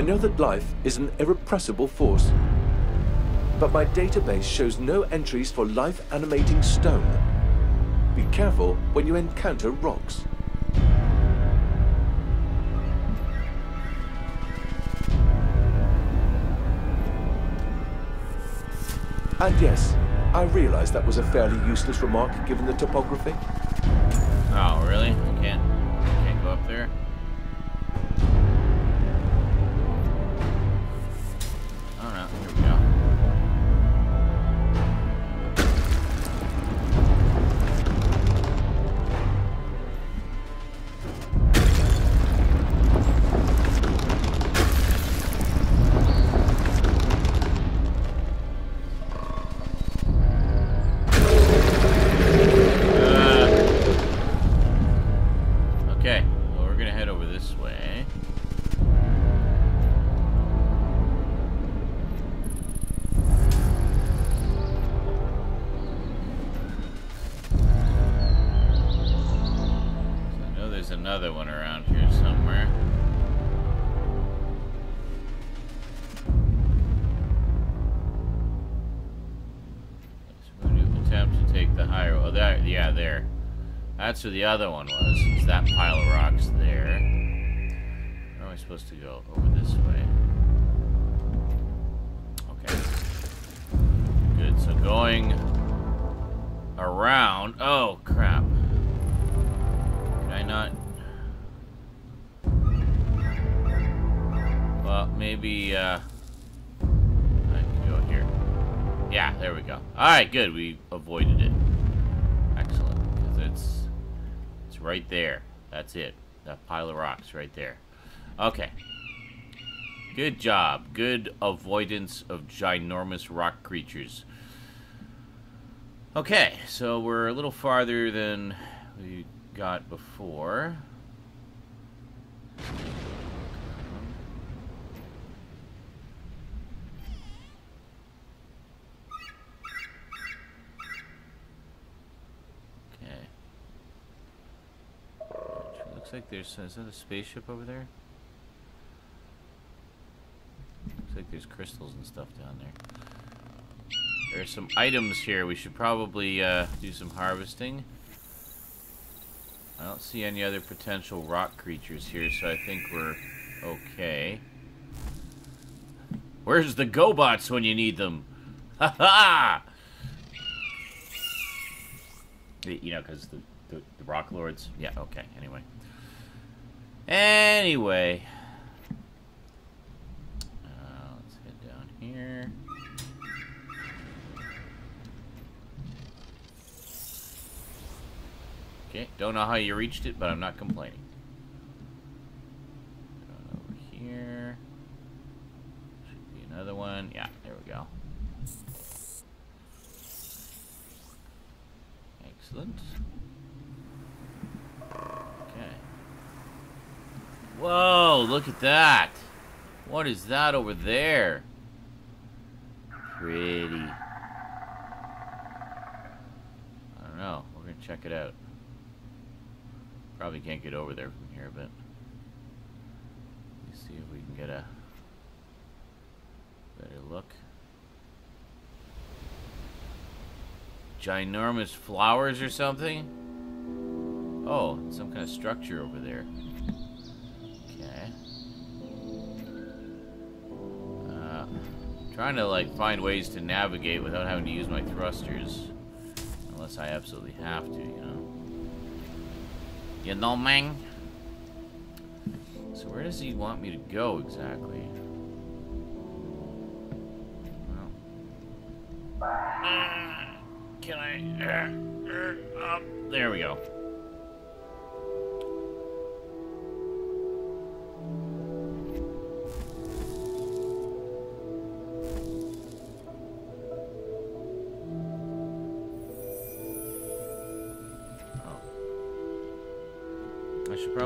I know that life is an irrepressible force, but my database shows no entries for life animating stone. Be careful when you encounter rocks. And yes, I realize that was a fairly useless remark given the topography. Oh, really? I can't, I can't go up there? That's where the other one was. It's that pile of rocks there. Where am I supposed to go? Over this way. Okay. Good. So going around. Oh crap. Can I not? Well, maybe. Uh, I can go here. Yeah, there we go. All right, good. We avoided it. Excellent. 'cause it's it's right there. That's it. That pile of rocks right there. Okay. Good job. Good avoidance of ginormous rock creatures. Okay, so we're a little farther than we got before. Okay. It looks like there's is that a spaceship over there? Looks like there's crystals and stuff down there. There's some items here. We should probably uh, do some harvesting. I don't see any other potential rock creatures here, so I think we're okay. Where's the GoBots when you need them? Ha ha! You know, because the, the, the Rock Lords. Yeah, okay, anyway. Anyway. Uh, let's head down here. Okay, don't know how you reached it, but I'm not complaining. Going over here. Should be another one. Yeah, there we go. Excellent. Okay. Whoa, look at that. What is that over there? Pretty. I don't know. We're going to check it out. Probably can't get over there from here, but let's see if we can get a better look. Ginormous flowers or something? Oh, some kind of structure over there. Trying to like find ways to navigate without having to use my thrusters. Unless I absolutely have to, you know. You know, man? So where does he want me to go exactly? Well. Uh, can I... Uh, uh, up. There we go.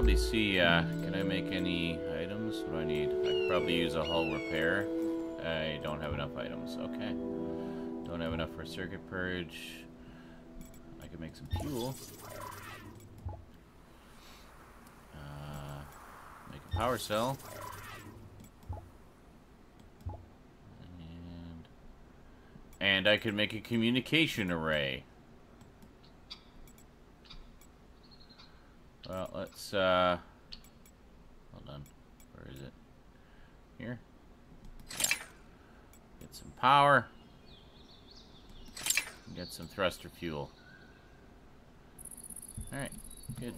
Probably see, uh, can I make any items? What do I need? I could probably use a hull repair. I don't have enough items. Okay. Don't have enough for circuit purge. I could make some fuel. Uh, make a power cell. And, and I could make a communication array. Well, let's, uh... Hold on. Where is it? Here? Yeah. Get some power. Get some thruster fuel. Alright, good.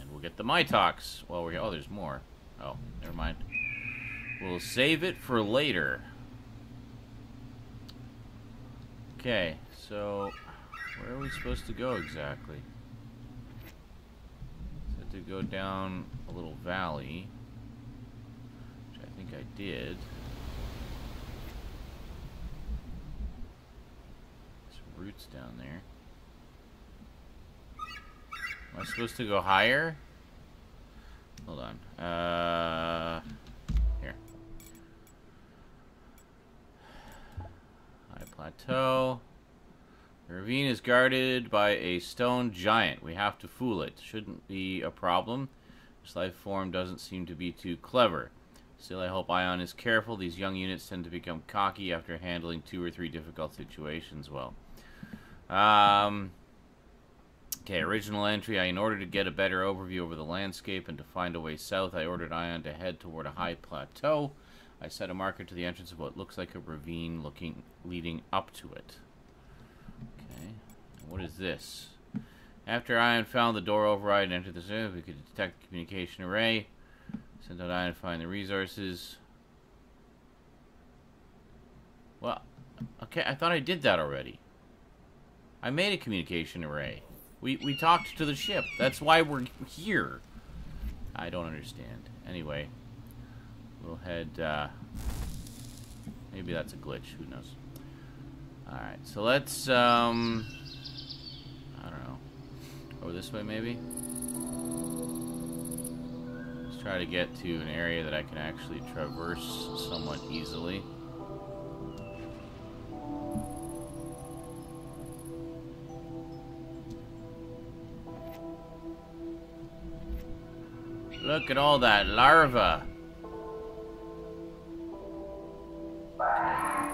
And we'll get the Mitox while we're... here. Oh, there's more. Oh, never mind. We'll save it for later. Okay, so, where are we supposed to go exactly? Said to go down a little valley, which I think I did. Some roots down there. Am I supposed to go higher? Hold on. Uh, here. High plateau. The ravine is guarded by a stone giant. We have to fool it. Shouldn't be a problem. This life form doesn't seem to be too clever. Still, I hope Ion is careful. These young units tend to become cocky after handling two or three difficult situations well. Um, okay, original entry. I, in order to get a better overview over the landscape and to find a way south, I ordered Ion to head toward a high plateau. I set a marker to the entrance of what looks like a ravine looking leading up to it. What is this? After Ion found the door override and entered the server, we could detect the communication array. Send out Ion to find the resources. Well, okay, I thought I did that already. I made a communication array. We, we talked to the ship. That's why we're here. I don't understand. Anyway, we'll head, uh, maybe that's a glitch. Who knows? Alright, so let's, um... Over this way, maybe? Let's try to get to an area that I can actually traverse somewhat easily. Look at all that larva.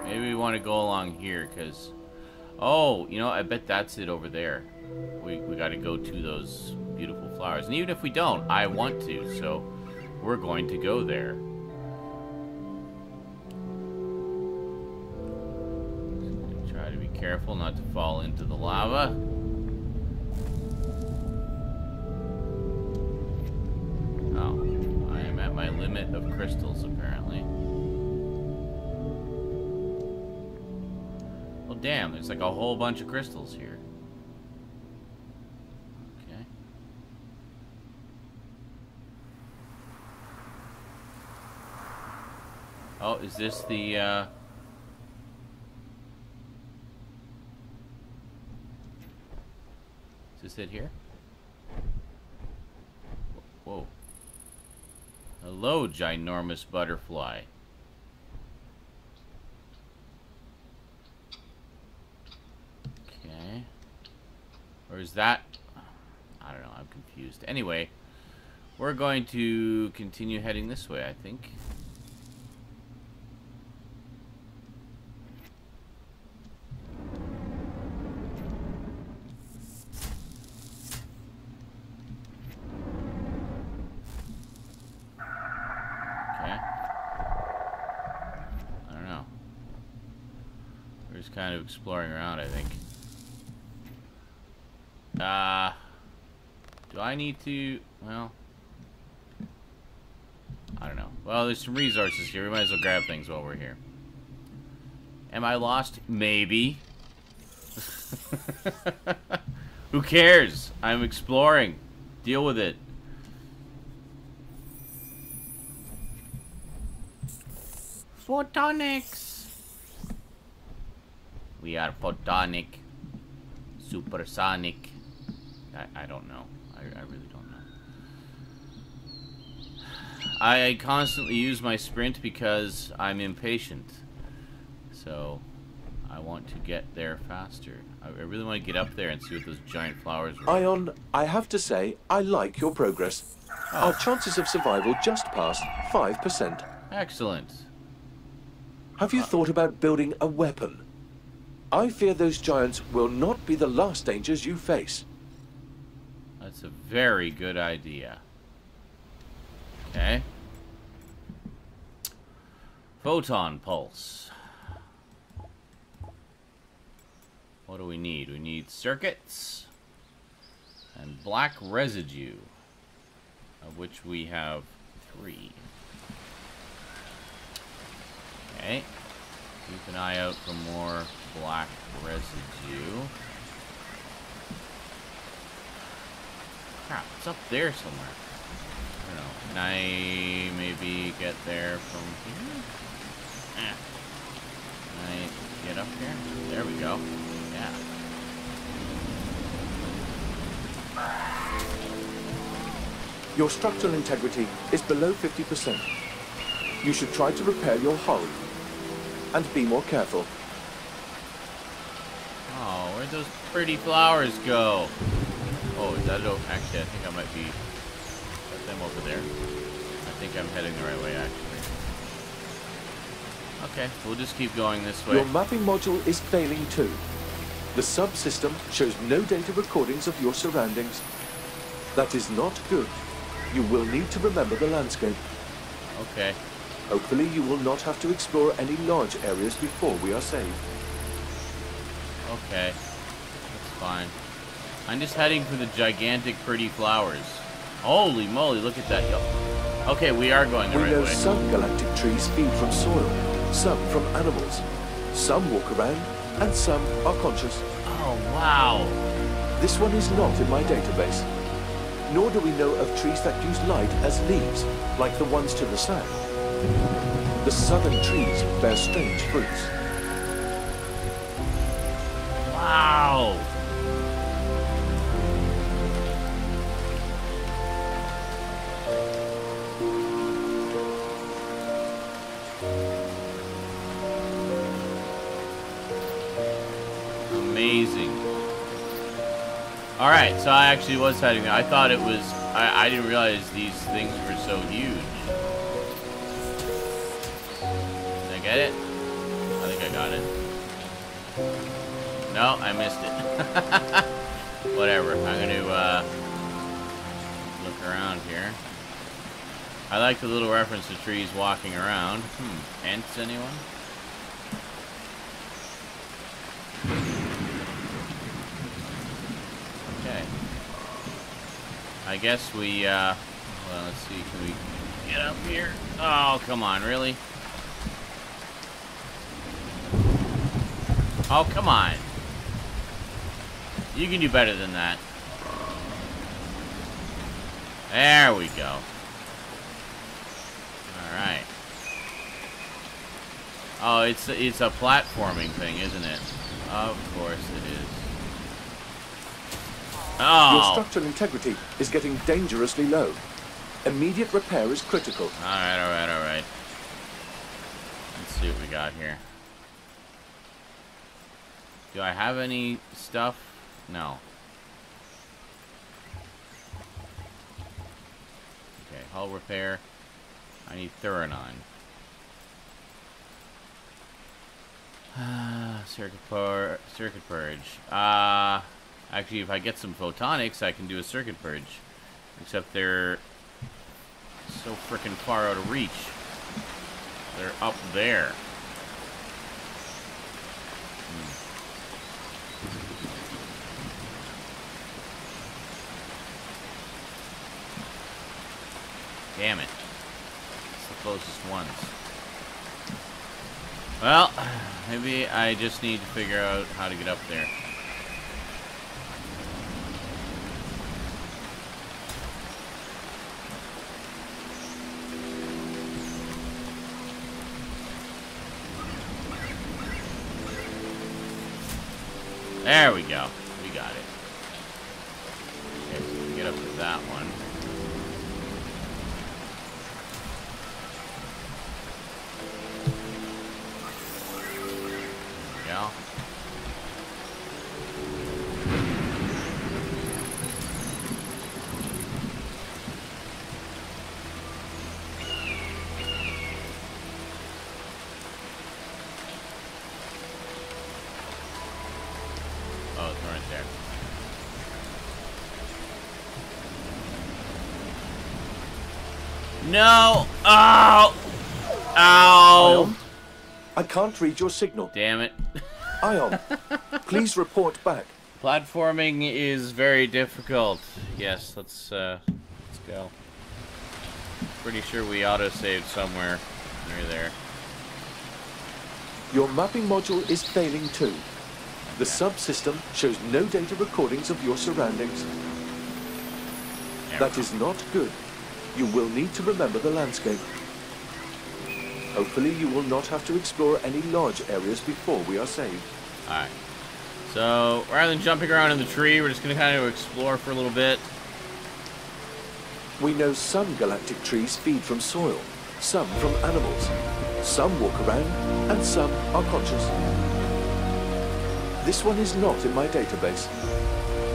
Maybe we want to go along here, because... Oh, you know, I bet that's it over there we, we got to go to those beautiful flowers. And even if we don't, I want to, so we're going to go there. Try to be careful not to fall into the lava. Oh, I am at my limit of crystals, apparently. Well, damn, there's like a whole bunch of crystals here. Oh, is this the, uh... Is this it here? Whoa. Hello, ginormous butterfly. Okay. Or is that... I don't know, I'm confused. Anyway, we're going to continue heading this way, I think. Just kind of exploring around, I think. Uh, do I need to... Well... I don't know. Well, there's some resources here. We might as well grab things while we're here. Am I lost? Maybe. Who cares? I'm exploring. Deal with it. Photonics. Are photonic. Supersonic. I, I don't know. I, I really don't know. I constantly use my sprint because I'm impatient. So, I want to get there faster. I, really want to get up there and see what those giant flowers are. Ion, I have to say, I like your progress. Ah. Our chances of survival just passed 5%. Excellent. Have you uh, thought about building a weapon? I fear those giants will not be the last dangers you face. That's a very good idea. Okay. Photon pulse. What do we need? We need circuits and black residue, of which we have three. Okay. Keep an eye out for more black residue. Crap, it's up there somewhere. I don't know. Can I maybe get there from here? Eh. Can I get up here? There we go. Yeah. Your structural integrity is below 50%. You should try to repair your hull. And be more careful. Where'd those pretty flowers go? Oh, is that it? Actually, I think I might be... Is them over there? I think I'm heading the right way, actually. Okay, we'll just keep going this way. Your mapping module is failing too. The subsystem shows no data recordings of your surroundings. That is not good. You will need to remember the landscape. Okay. Hopefully you will not have to explore any large areas before we are saved. Okay. Fine. I'm just heading for the gigantic pretty flowers. Holy moly, look at that. Okay, we are going the we right know way. some galactic trees feed from soil, some from animals. Some walk around, and some are conscious. Oh, wow. This one is not in my database. Nor do we know of trees that use light as leaves, like the ones to the south. The southern trees bear strange fruits. Wow. Alright, so I actually was there. I thought it was... I, I didn't realize these things were so huge. Did I get it? I think I got it. No, I missed it. Whatever. I'm going to uh, look around here. I like the little reference to trees walking around. Hmm. Ants, anyone? Okay. I guess we, uh, well, let's see, can we get up here? Oh, come on, really? Oh, come on. You can do better than that. There we go. Alright. Oh, it's it's a platforming thing, isn't it? Of course it is. Your Oh! structural integrity is getting dangerously low. Immediate repair is critical. Alright, alright, alright. Let's see what we got here. Do I have any stuff? No. Okay, hull repair. I need Thuranon. circuit pur circuit purge. Uh Actually, if I get some photonics, I can do a circuit purge. Except they're so freaking far out of reach. They're up there. Hmm. Damn it. It's the closest ones. Well, maybe I just need to figure out how to get up there. We go. Oh, it's right there. No! Oh! Ow! Ion, I can't read your signal. Damn it. Ion, please report back. Platforming is very difficult. Yes, let's uh let's go. Pretty sure we auto-saved somewhere near there. Your mapping module is failing too. The subsystem shows no data recordings of your surroundings. That is not good. You will need to remember the landscape. Hopefully you will not have to explore any large areas before we are saved. Alright. So, rather than jumping around in the tree, we're just gonna kind of explore for a little bit. We know some galactic trees feed from soil, some from animals. Some walk around, and some are conscious. This one is not in my database.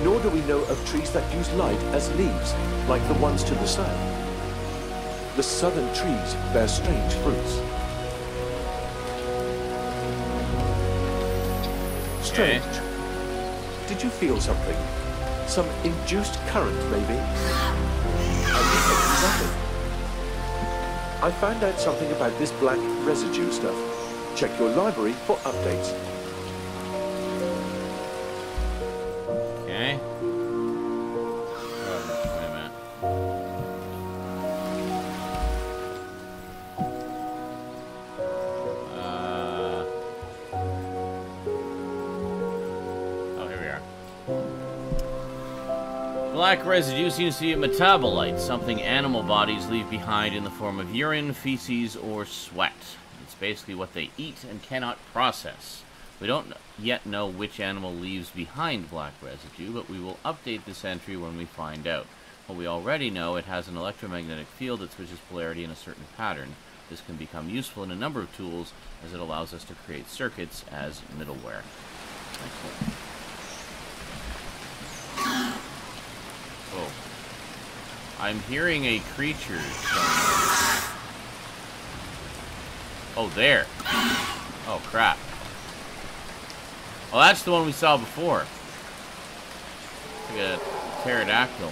Nor do we know of trees that use light as leaves, like the ones to the south. The southern trees bear strange fruits. Strange. Did you feel something? Some induced current, maybe? I found out something about this black residue stuff. Check your library for updates. Residue seems to be a metabolite, something animal bodies leave behind in the form of urine, feces, or sweat. It's basically what they eat and cannot process. We don't yet know which animal leaves behind black residue, but we will update this entry when we find out. What we already know, it has an electromagnetic field that switches polarity in a certain pattern. This can become useful in a number of tools, as it allows us to create circuits as middleware. Excellent. I'm hearing a creature. Oh, there. Oh, crap. Oh, that's the one we saw before. Like a pterodactyl.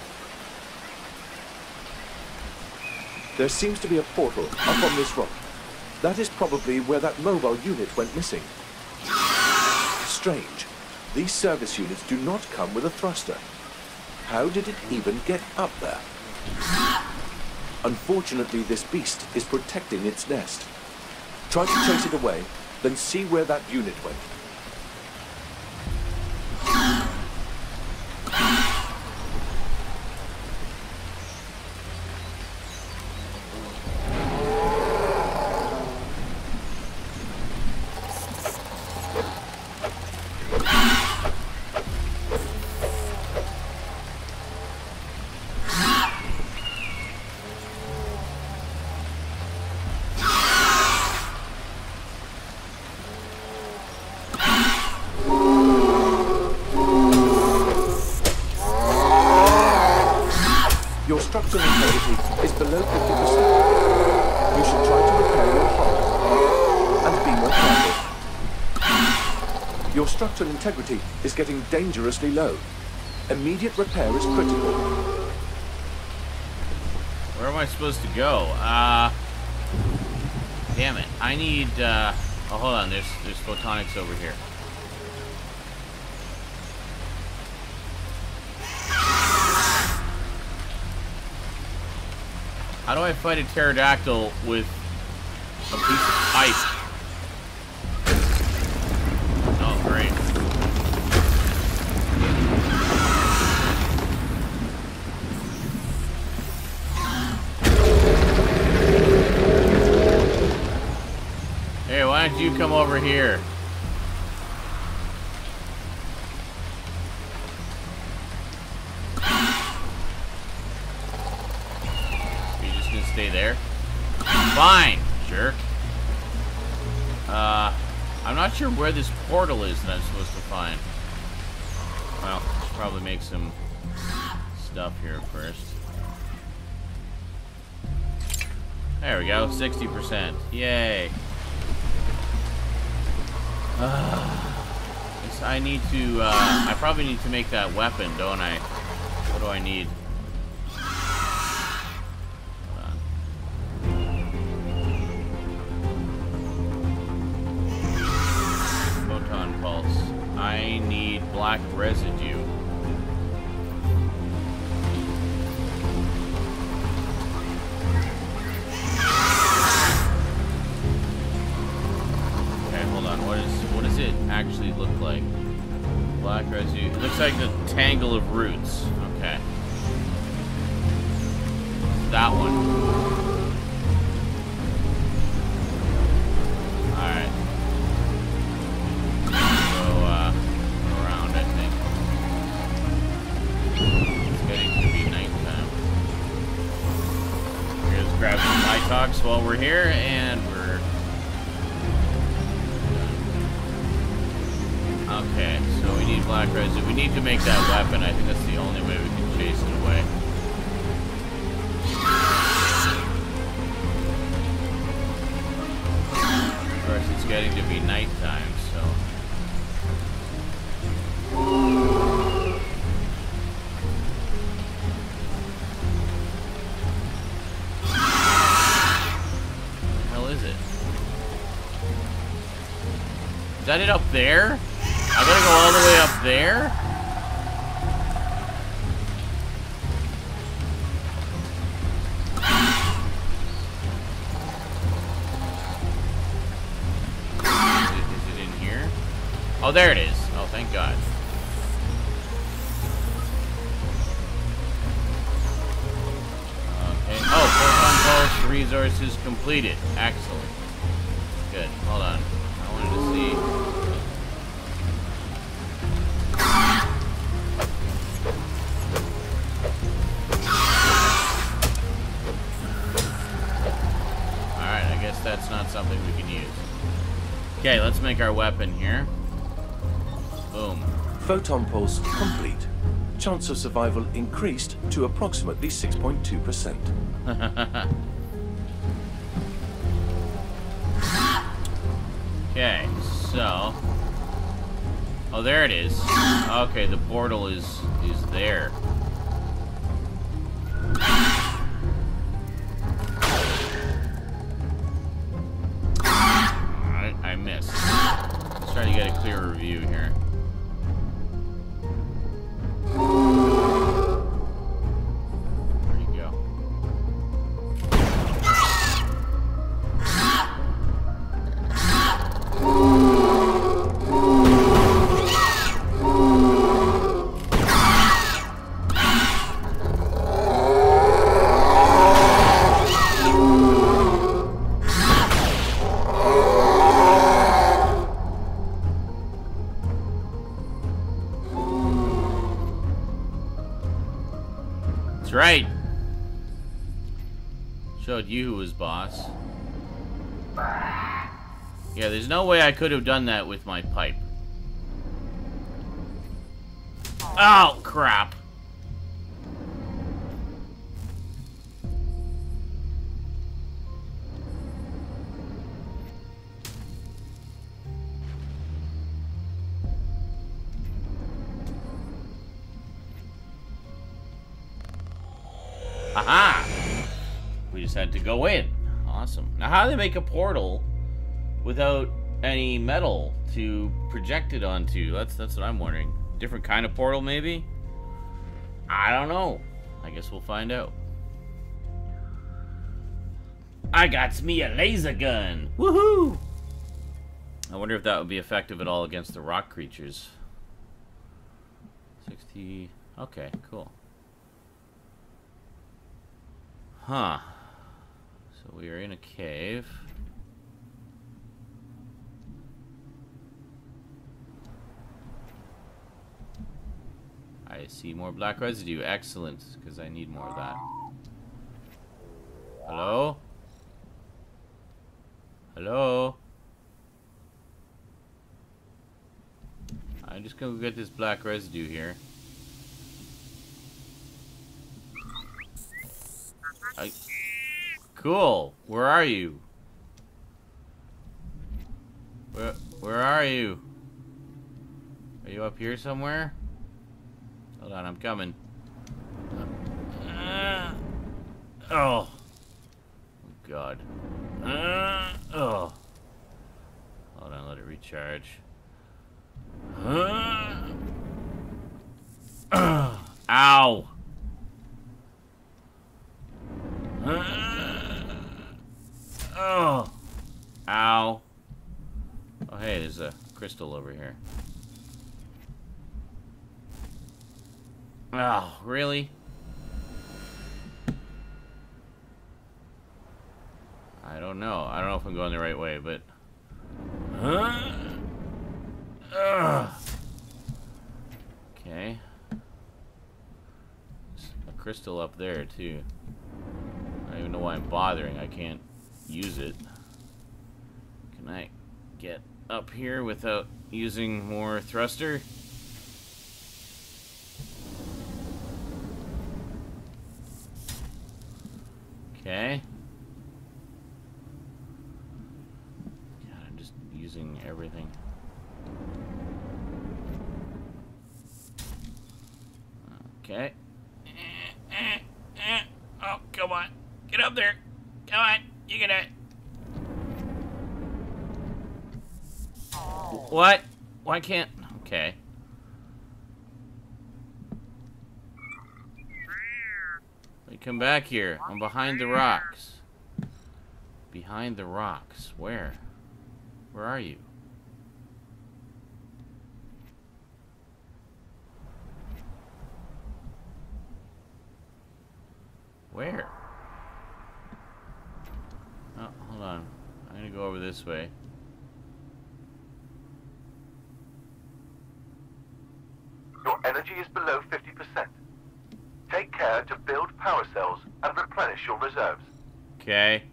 There seems to be a portal up on this rock. That is probably where that mobile unit went missing. Strange. These service units do not come with a thruster. How did it even get up there? Unfortunately, this beast is protecting its nest. Try to chase it away, then see where that unit went. Integrity is getting dangerously low. Immediate repair is critical. Where am I supposed to go? Uh. Damn it. I need, uh. Oh, hold on. There's, there's photonics over here. How do I fight a pterodactyl with a piece of pipe? Hey, you come over here? You just gonna stay there? Fine, jerk. Uh, I'm not sure where this portal is that I'm supposed to find. Well, probably make some stuff here first. There we go, 60%. Yay. Uh, I need to, uh, I probably need to make that weapon, don't I? What do I need? Photon pulse. I need black residue. Of roots. Okay. That it up there? I gotta go all the way up there? Is it, is it in here? Oh, there it is. Oh, thank God. Okay. Oh, photon pulse resources completed. Excellent. Make our weapon here. Boom. Photon pulse complete. Chance of survival increased to approximately 6.2%. okay, so... Oh, there it is. Okay, the portal is is there. You who was boss. Yeah, there's no way I could have done that with my pipe. Oh, crap. Had to go in. Awesome. Now, how do they make a portal without any metal to project it onto? That's that's what I'm wondering. Different kind of portal, maybe? I don't know. I guess we'll find out. I got me a laser gun. Woohoo! I wonder if that would be effective at all against the rock creatures. 60... Okay, cool. Huh. We are in a cave. I see more black residue. Excellent, because I need more of that. Hello? Hello? I'm just gonna get this black residue here. I... Cool. Where are you? Where, where are you? Are you up here somewhere? Hold on, I'm coming. Uh, oh. God. Uh, oh. Hold on, let it recharge. Uh, ow. Uh, oh. Ow. Oh, hey, there's a crystal over here. Oh, really? I don't know. I don't know if I'm going the right way, but... Huh? Ugh. Okay. There's a crystal up there, too. I don't even know why I'm bothering. I can't use it. Can I get up here without using more thruster? Okay. God, I'm just using everything. Okay. Oh, come on. Get up there. Come on. You can do it. What? Why can't... Okay. Come back here. I'm behind the rocks. Behind the rocks. Where? Where are you? Where? Oh, hold on. I'm gonna go over this way. Your energy is below 50%. Take care to build power cells and replenish your reserves. Okay.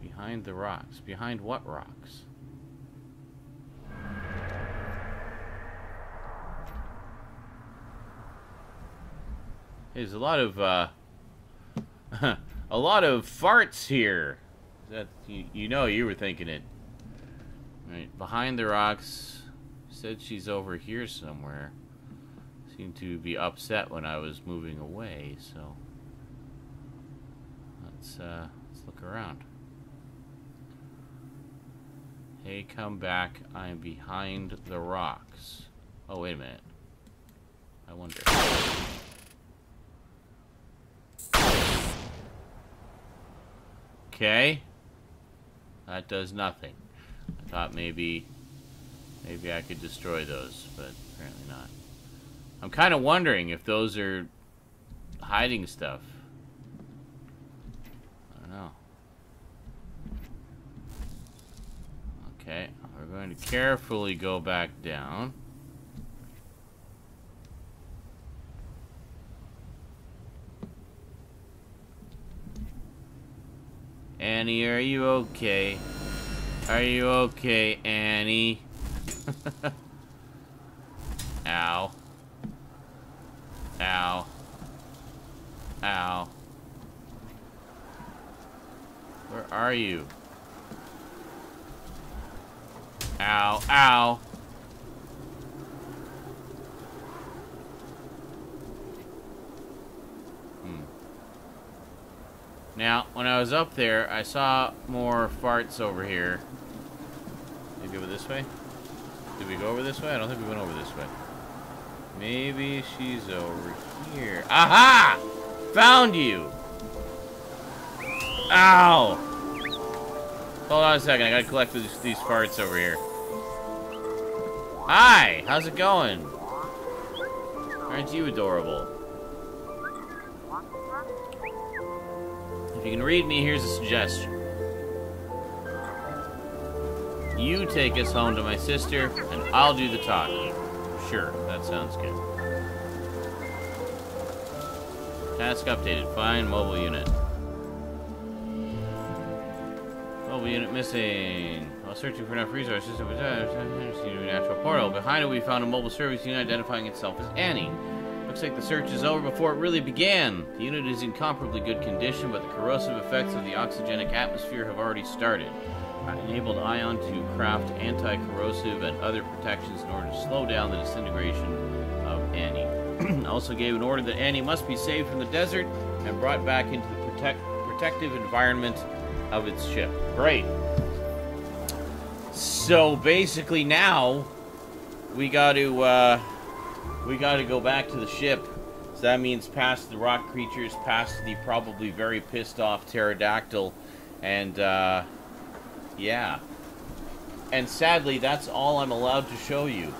Behind the rocks. Behind what rocks? There's a lot of, uh... a lot of farts here. That you, you know you were thinking it. Right, behind the rocks said she's over here somewhere. Seemed to be upset when I was moving away, so let's uh, let's look around. Hey, come back! I am behind the rocks. Oh, wait a minute. I wonder. Okay. That does nothing. I thought maybe Maybe I could destroy those, but apparently not. I'm kind of wondering if those are hiding stuff. I don't know. Okay, we're going to carefully go back down. Annie, are you okay? Are you okay, ANI? Ow. Ow. Ow. Where are you? Ow. Ow. Now, when I was up there, I saw more farts over here. Maybe over this way? Did we go over this way? I don't think we went over this way. Maybe she's over here. Aha! Found you! Ow! Hold on a second, I gotta collect these, these farts over here. Hi! How's it going? Aren't you adorable? You can read me, here's a suggestion. You take us home to my sister, and I'll do the talking. Sure, that sounds good. Task updated. Find mobile unit. Mobile unit missing. While searching for enough resources, it was uh, uh, a natural portal. Behind it, we found a mobile service unit identifying itself as ANI. Looks like the search is over before it really began. The unit is in comparably good condition, but the corrosive effects of the oxygenic atmosphere have already started. I enabled Ion to craft anti-corrosive and other protections in order to slow down the disintegration of ANI. also gave an order that ANI must be saved from the desert and brought back into the protect protective environment of its ship. Great. So basically now we got to uh, we got to go back to the ship. So that means past the rock creatures, past the probably very pissed off pterodactyl, and uh, yeah. And sadly, that's all I'm allowed to show you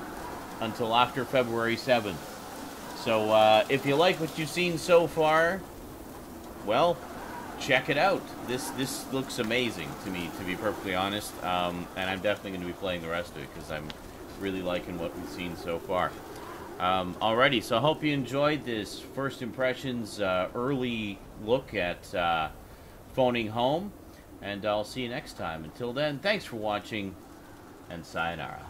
until after February 7th. So uh, if you like what you've seen so far, well, check it out. This this looks amazing to me, to be perfectly honest. Um, and I'm definitely going to be playing the rest of it because I'm really liking what we've seen so far. Um, alrighty, so I hope you enjoyed this first impressions uh, early look at uh, phoning home. And I'll see you next time. Until then, thanks for watching, and sayonara.